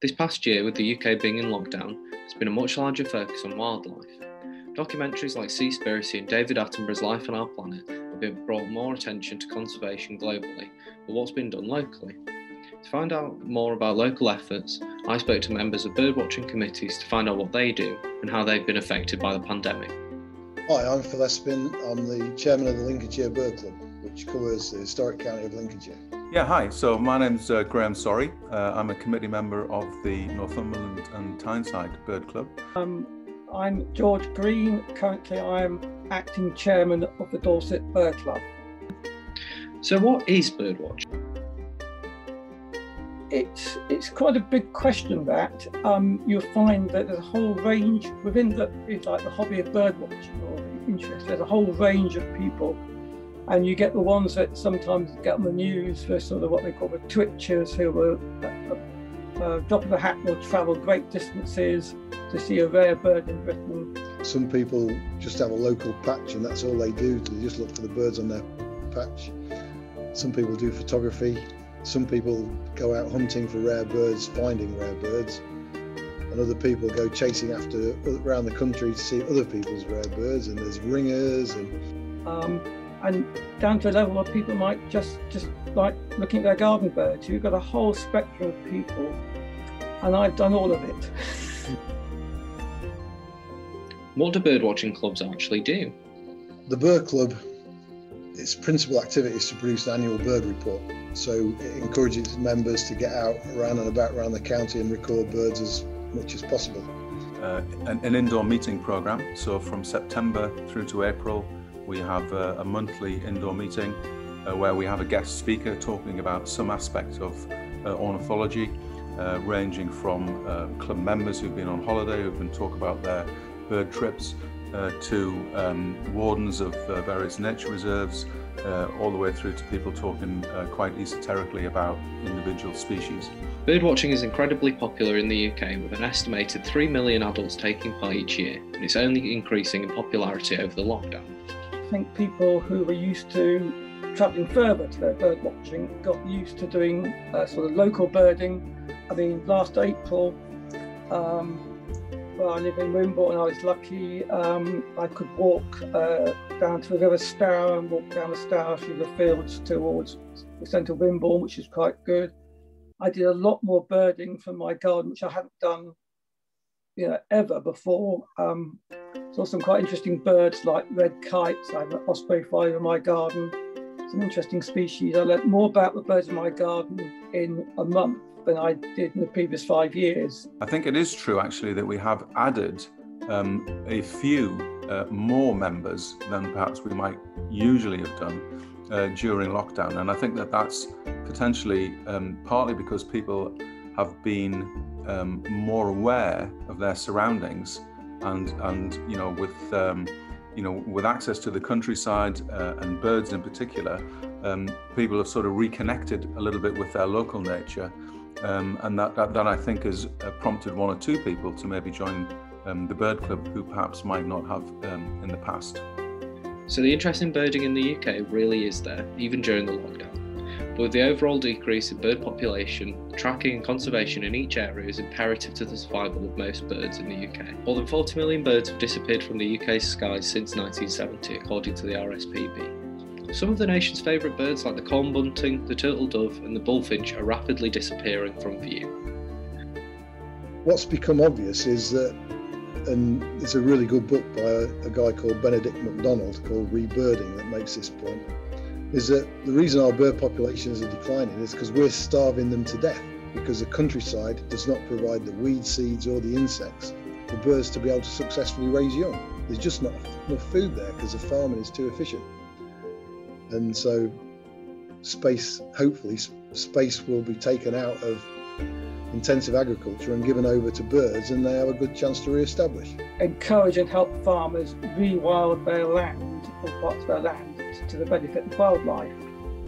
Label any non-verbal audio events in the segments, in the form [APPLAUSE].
This past year, with the UK being in lockdown, there's been a much larger focus on wildlife. Documentaries like Seaspiracy and David Attenborough's Life on Our Planet have brought more attention to conservation globally, but what's been done locally. To find out more about local efforts, I spoke to members of birdwatching committees to find out what they do and how they've been affected by the pandemic. Hi, I'm Phil Espin. I'm the chairman of the Lincolnshire Bird Club, which covers the historic county of Lincolnshire. Yeah, hi. So my name's uh, Graham Sorry. Uh, I'm a committee member of the Northumberland and Tyneside Bird Club. Um, I'm George Green. Currently, I am acting chairman of the Dorset Bird Club. So, what is birdwatching? It's it's quite a big question. That um, you'll find that there's a whole range within the like the hobby of birdwatching or the interest. There's a whole range of people and you get the ones that sometimes get on the news for sort of what they call the twitchers who will uh, uh, drop of a hat will travel great distances to see a rare bird in Britain. Some people just have a local patch and that's all they do. They just look for the birds on their patch. Some people do photography. Some people go out hunting for rare birds, finding rare birds. And other people go chasing after around the country to see other people's rare birds. And there's ringers and. Um, and down to a level where people might just just like looking at their garden birds. You've got a whole spectrum of people, and I've done all of it. [LAUGHS] what do birdwatching clubs actually do? The Bird Club, its principal activity is to produce an annual bird report. So it encourages members to get out around and about around the county and record birds as much as possible. Uh, an, an indoor meeting program. So from September through to April, we have a, a monthly indoor meeting uh, where we have a guest speaker talking about some aspect of uh, ornithology, uh, ranging from uh, club members who've been on holiday, who can talk about their bird trips, uh, to um, wardens of uh, various nature reserves, all the way through to people talking quite esoterically about individual species. Birdwatching is incredibly popular in the UK with an estimated 3 million adults taking part each year, and it's only increasing in popularity over the lockdown think people who were used to travelling further to their bird watching got used to doing uh, sort of local birding. I mean, last April, um, well, I live in Wimborne, I was lucky um, I could walk uh, down to the River Stour and walk down the Stour through the fields towards the centre of Wimborne, which is quite good. I did a lot more birding from my garden, which I hadn't done you know, ever before. Um, saw some quite interesting birds like red kites. I have an osprey fly in my garden. Some interesting species. I learnt more about the birds in my garden in a month than I did in the previous five years. I think it is true actually that we have added um, a few uh, more members than perhaps we might usually have done uh, during lockdown. And I think that that's potentially um, partly because people have been um, more aware of their surroundings and and you know with um, you know with access to the countryside uh, and birds in particular um, people have sort of reconnected a little bit with their local nature um, and that, that, that I think has uh, prompted one or two people to maybe join um, the bird club who perhaps might not have um, in the past. So the interest in birding in the UK really is there, even during the lockdown. With the overall decrease in bird population, tracking and conservation in each area is imperative to the survival of most birds in the UK. More than 40 million birds have disappeared from the UK's skies since 1970, according to the RSPB. Some of the nation's favourite birds, like the corn bunting, the turtle dove, and the bullfinch, are rapidly disappearing from view. What's become obvious is that, and it's a really good book by a, a guy called Benedict MacDonald called Rebirding that makes this point is that the reason our bird populations are declining is because we're starving them to death because the countryside does not provide the weed seeds or the insects for birds to be able to successfully raise young. There's just not enough food there because the farming is too efficient. And so space, hopefully space will be taken out of intensive agriculture and given over to birds and they have a good chance to re-establish. Encourage and help farmers rewild their land or parts of their land to the benefit of wildlife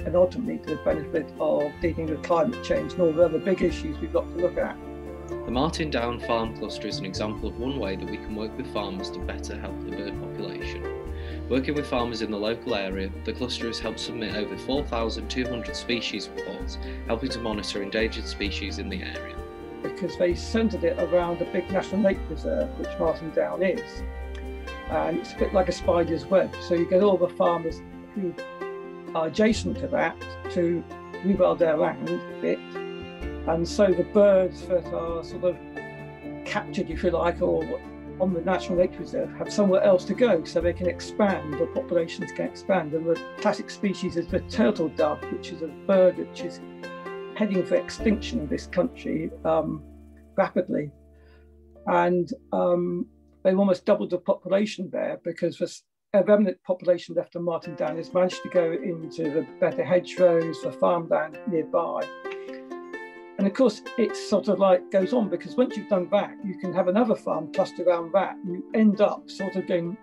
and ultimately to the benefit of dealing with climate change and all the other big issues we've got to look at. The Martin Down Farm Cluster is an example of one way that we can work with farmers to better help the bird population. Working with farmers in the local area, the cluster has helped submit over 4,200 species reports, helping to monitor endangered species in the area. because they centred it around a big national lake reserve, which Martin Down is. And it's a bit like a spider's web. So you get all the farmers who are adjacent to that to rewild their land a bit. And so the birds that are sort of captured, if you like, or on the National Lake Reserve have somewhere else to go so they can expand, the populations can expand. And the classic species is the turtle dove, which is a bird which is heading for extinction in this country um, rapidly. And um, they've almost doubled the population there because the remnant population left on Martin Down has managed to go into the better hedgerows, the farmland nearby. And of course, it sort of like goes on because once you've done that, you can have another farm clustered around that. And you end up sort of going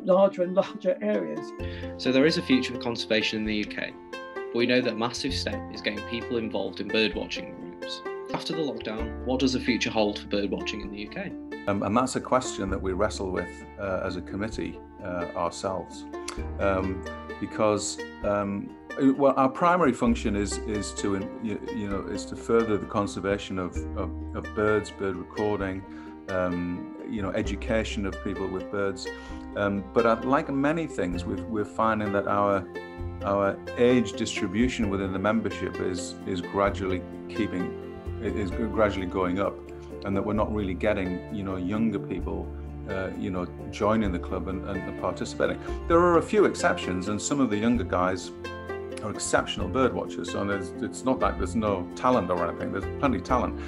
larger and larger areas. So there is a future for conservation in the UK, but we know that a massive step is getting people involved in birdwatching groups. After the lockdown, what does the future hold for birdwatching in the UK? Um, and that's a question that we wrestle with uh, as a committee uh, ourselves, um, because um, well, our primary function is is to you, you know is to further the conservation of, of, of birds, bird recording, um, you know, education of people with birds. Um, but uh, like many things, we we're finding that our our age distribution within the membership is is gradually keeping is gradually going up, and that we're not really getting you know younger people. Uh, you know, joining the club and, and participating. There are a few exceptions, and some of the younger guys are exceptional bird watchers. So it's not like there's no talent or anything. There's plenty of talent,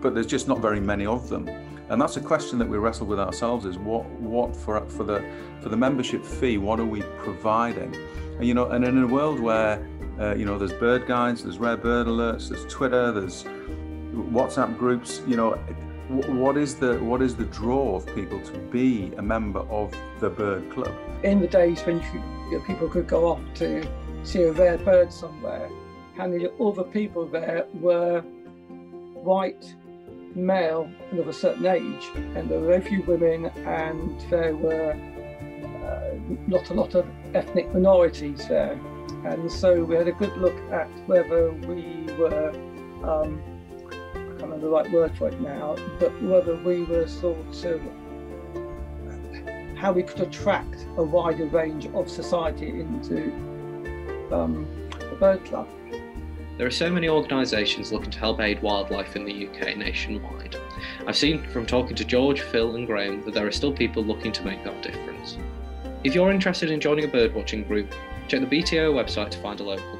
but there's just not very many of them. And that's a question that we wrestle with ourselves: is what what for for the for the membership fee? What are we providing? And, you know, and in a world where uh, you know there's bird guides, there's rare bird alerts, there's Twitter, there's WhatsApp groups. You know, what is the what is the draw of people to be a member of the bird club? In the days when you, people could go off to see a rare bird somewhere, and the other people there were white, male, and of a certain age, and there were very few women, and there were uh, not a lot of ethnic minorities there. And so we had a good look at whether we were, um, I can't remember the right word for it now, but whether we were sort of how we could attract a wider range of society into um, Bird Club. There are so many organisations looking to help aid wildlife in the UK nationwide. I've seen from talking to George, Phil, and Graham that there are still people looking to make that difference. If you're interested in joining a birdwatching group, check the BTO website to find a local